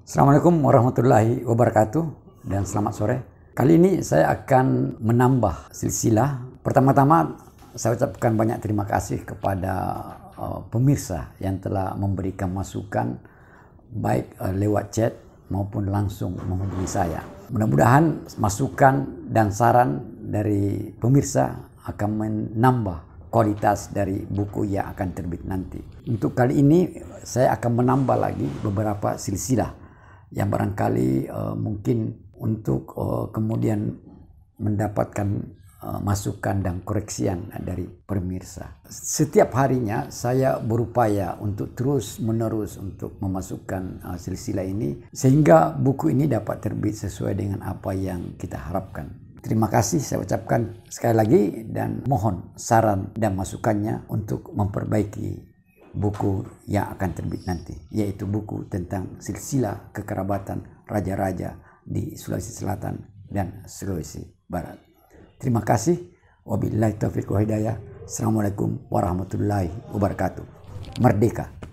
Assalamualaikum warahmatullahi wabarakatuh dan selamat sore. Kali ini saya akan menambah silsilah. Pertama-tama saya ucapkan banyak terima kasih kepada uh, pemirsa yang telah memberikan masukan baik uh, lewat chat maupun langsung menghubungi saya. Mudah-mudahan masukan dan saran dari pemirsa akan menambah kualitas dari buku yang akan terbit nanti. Untuk kali ini saya akan menambah lagi beberapa silsilah yang barangkali uh, mungkin untuk uh, kemudian mendapatkan uh, masukan dan koreksian dari pemirsa. Setiap harinya saya berupaya untuk terus menerus untuk memasukkan uh, silsilah ini sehingga buku ini dapat terbit sesuai dengan apa yang kita harapkan. Terima kasih saya ucapkan sekali lagi dan mohon saran dan masukannya untuk memperbaiki buku yang akan terbit nanti, yaitu buku tentang silsilah kekerabatan raja-raja di Sulawesi Selatan dan Sulawesi Barat. Terima kasih. Wabillahi taufiq wa hidayah. Assalamualaikum warahmatullahi wabarakatuh. Merdeka.